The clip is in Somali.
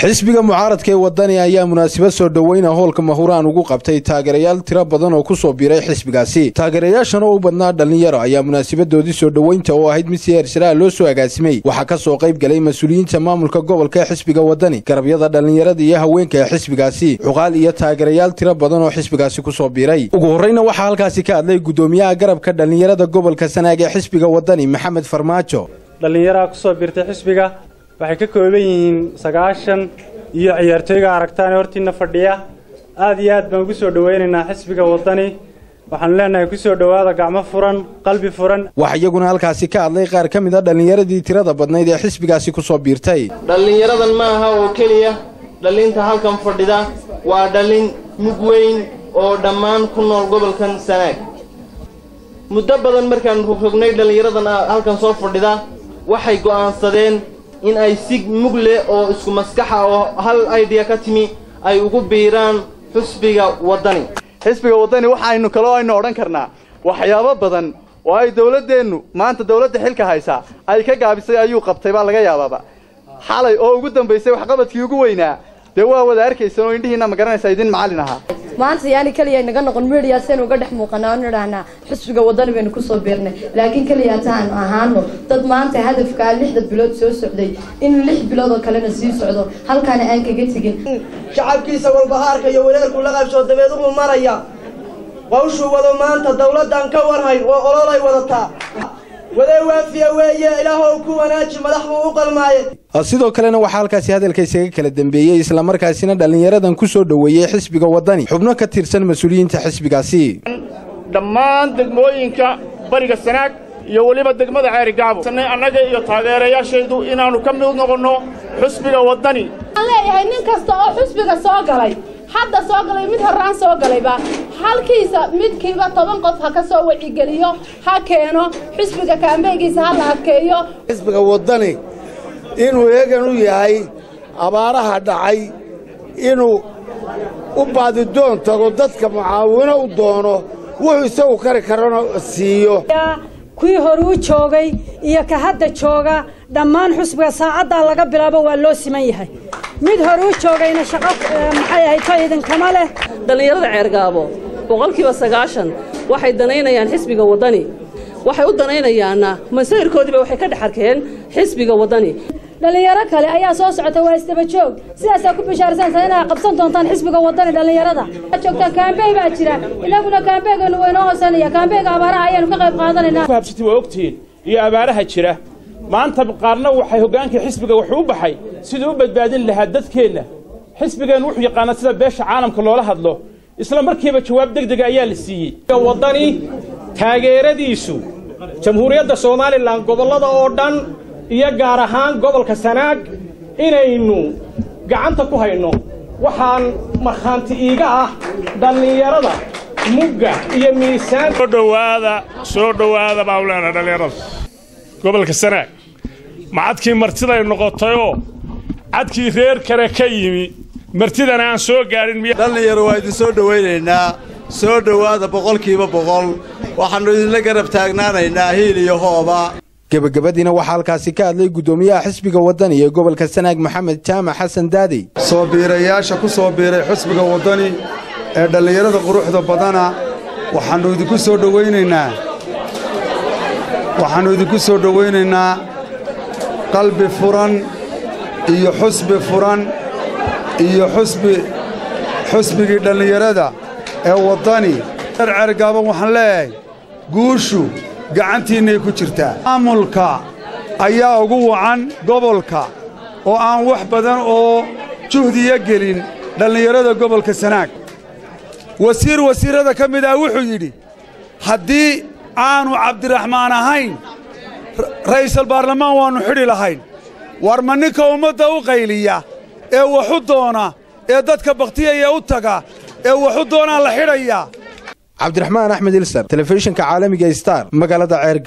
xisbiga mucaaradka ee wadani ayaa munaasabad soo dhoweyna howlka mahuraan ugu qabtay taageerayaal tiro badan oo ku soo biiray xisbigaasi. Taageerayaashan oo u badnaa dhallinyaro ayaa munaasabadoodii soo dhoweynta oo ahayd mid shiraha loo soo agaasimay waxaa ka soo qayb galay mas'uuliyiinta maamulka gobolka ee xisbiga wadani garabyada dhallinyarada iyo haweenka ee xisbigaasi. Xuqaal iyo taageerayaal tiro badan oo xisbigaasi ku soo biiray. Ugu horreyna waxaa halkaasi ka hadlay guddoomiyaha garabka dhallinyarada gobolka sanaag ee xisbiga wadani maxamed farmaajo ku soo waxay ka kooban yihiin sagaashan iyo ciyaartooyga aragtaan hortiina fadhiya. Aad iyo aad baan ugu soo dhoweynaynaa xisbiga wadani waxaanu leenahay ku soo dhowaada gacmo furan qalbi furan. Waxaa iyaguna halkaasi ka hadlay qaar ka mid a dhallinyaradii tirada badnayd ee xisbigaasi ku soo biirtay. Dhallinyaradan ma aha oo keliya. Dhallinta halkan fadhida waa dhallin mug weyn oo dhammaan ku nool gobolkan sanaag. Muddo badan markaan rogrognay dhallinyaradan halkan soo fadhida waxay go'aansadeen in ay si mug leh oo isku maskaxa oo hal idea ka timi ay ugu biiraan xusbiga waddani. Xisbiga waddani waxaynu kaloo aynu odhan karnaa waxyaabo badan oo ay dawladdeennu maanta dawladda xilka haysaa ay ka gaabisay ayuu qabtay baa laga yaabaaba xalay oo ugu dambaysay waxqabadkii ugu weynaa dee waa wada arkaysan oo indhihiina ma garanaysaa idin macallin ahaa maanta yaani keliya naga noqon media seen uga dhex muuqanaa oon idhaahnaa xisbiga waddani baynu ku soo biirnay laakiin keliya taanu ahaano dad maanta hadafkaa lixda bilood soo socday in lix bilood oo kalena sii socdo halkaana aan kaga tegin. Shacabkiisa walbahaarka iyo wareerku la qabsoo dabeed maraya. Wawshuu wado maanta dawladdan ka warhay oo ololay wadataa wadee waafiya weeye ilaahow ku wanaaji madax buu u qalmaaye. Sidoo kalena waxaa halkaasi hadalka isaga kala dembeeyey islamarkaasina dhallinyaradan ku soo dhoweeyey xisbiga waddani xubno ka tirsan mas'uuliyiinta xisbigaasi. Dhammaan degmooyinka bariga sanaag iyo weliba degmada ceerigaabo annaga iyo taageerayaashaydu inaannu ka mid noqonno xusbiga waddani waxaan leeyahay nin kasta oo xusbiga soo galay hadda soo galay mid horraan soo galayba halkiisa midkiiba toban qof ha ka soo wacigeliyo ha keeno xisbiga kaambeygiisa ha la adkeeyo. Xisbiga waddani inuu eegan u yahay abaaraha dhacay inuu u baadidoon tago dadka mucaawino u doono wuxuu isagu kari karana siiyo. Kuwii hore u joogay iyo ka hadda jooga dhammaan xusbiga saacaddaa laga bilaabo waa loo siman yahay. Mid hore u joogayna shaqo maxay ahayd to idinkama leh? Dhallinyarada ceergaabo boqolkiiba sagaashan waxay danaynayaan xisbiga waddani. Waxay u danaynayaanna masayrkoodiiba waxay ka dhex arkeen xisbiga waddani. Dhallinyaro kale ayaa soo socota waa isdaba joog. Sidaasaa ku bishaarsanaysaa inaad qabsan doontaan xisbiga waddani dhallinyarada. Joogtaa kaambey baa jira. Inaguna kaambeygeenu waynoo hoosanaya kaambeyga abaaraha ayaanu ka qayb qaadanaynaa habsati waa ogtihiin iyo abaaraha jira. Maanta qaarna waxay hoggaankii xisbiga wuxuu u baxay siduu u badbaadin lahaa dadkeenna. Xisbigeennu wuxuu yaqaanaa sida beesha caalamka loola hadlo isla markiiba jawaab deg dega ayaa la siiyey. Waddani taageeradiisu jamhuuriyadda somalilan gobollada oo dhan iyo gaar ahaan gobolka sanaag inaynu gacanta ku hayno waxaan markhaanti iiga ah dhallinyarada mugga iyo miisaan soo dhowaada soo dhowaada baa u leenaha dhallinyarada gobolka sanaag macadkii martiday noqotayoo cadkii reer kale ka yimi martidana aan soo gaadhin dhallinyaro waa idin soo dhowaynaynaa soo dhowaada boqolkiiba boqol. Waxaannu idinla garab taagnaanaynaa hiil iyo hooba. Gebagabadiina waxaa halkaasi ka hadlay guddoomiyaha xisbiga waddani ee gobolka sanaag maxamed jaamac xasan daadey soo biirayaasha ku soo biiray xisbiga waddani ee dhallinyarada quruxda badana waxaannu idinku soo dhowaynaynaa waxaannu idinku soo dhowaynaynaa qalbi furan iyo xusbi furan iyo xusbi xusbigii dhallinyarada ee waddani. Cercergaaban waxaan leeyahay guushu gacantiinnay ku jirtaa. Maamulka ayaa ugu wacan gobolka oo aan wax badan oo juhdiya gelin dhallinyarada gobolka sanaag. Wasiir wasiirrada ka mid ah wuxuu yidhi haddii aanu cabdiraxmaan ahayn ra'iisal baarlamaan waannu xidhi lahayn. War ma ninka ummadda u qayliya ee waxu doona ee dadka bakhtiyaya u taga ee waxu doonaa la xidhayaa cabdiraxmaan axmed ilsar telefishinka caalamiga star magaalada ceer